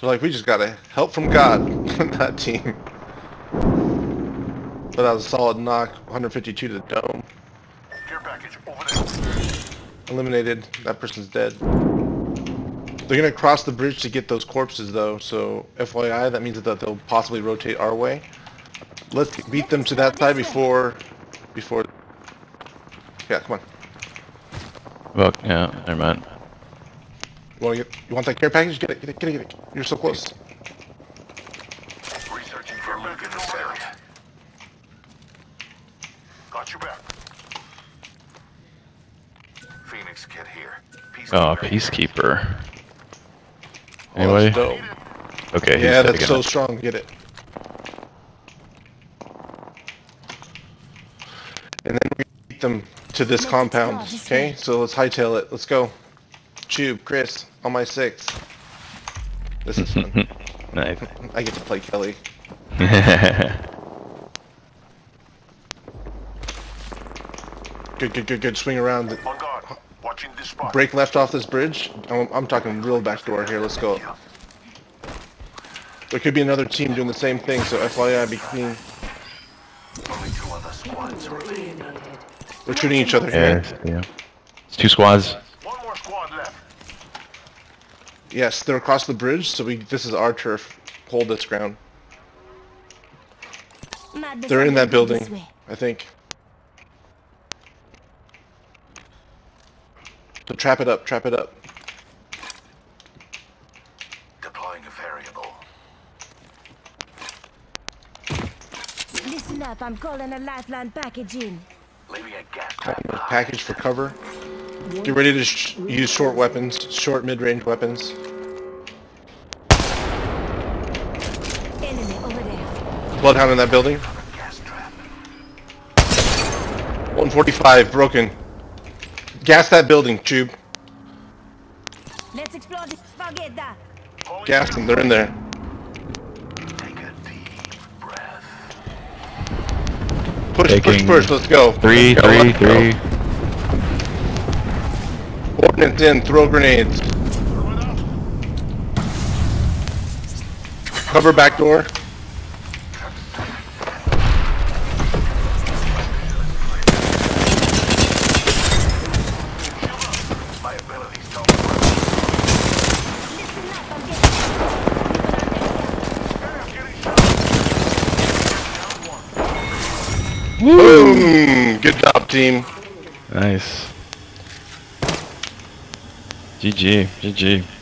So like we just got a help from God that team. But that was a solid knock, 152 to the dome. Care package over there. Eliminated. That person's dead. They're gonna cross the bridge to get those corpses though, so FYI, that means that they'll possibly rotate our way. Let's beat them to that side before, before. Yeah, come on. Well, yeah, never mind. You want? You want that care package? Get it, get it, get it, get it. You're so close. Researching for loot in this area. Got your back. Phoenix kit here. Peacekeeper. Oh, Peacekeeper. Peacekeeper. Oh, Anyway, that's dope. okay. he's Yeah, that's so it. strong. Get it. And then we beat them to this compound. Okay, so let's hightail it. Let's go. Tube, Chris, on my six. This is fun. nice. I get to play Kelly. Good, good, good, good. Swing around. Oh, on guard. Watching this spot. Break left off this bridge. I'm, I'm talking real backdoor here. Let's go. There could be another team doing the same thing, so FYI, between Only two other squads remain. we're shooting each other yeah, here. yeah. It's two squads. Yes, they're across the bridge, so we. This is our turf. Hold this ground. They're in that building. I think. So trap it up, trap it up. Deploying a variable. Listen up, I'm calling a lifeline package in. Leaving a gas Calling trap the behind. package for cover. Get ready to sh use short weapons, short mid-range weapons. Enemy over there. Bloodhound in that building. Gas trap. 145, broken. Gas that building, tube. Let's explore this. Forget that. Gas them, they're in there. Take a deep breath. Push, push, Taking push, let's go. Three, Let's go, three, let's go. three. Ordnance in, throw grenades. Cover back door. My abilities don't Listen up, I'm getting. Boom! Good job, team. Nice. GG, GG.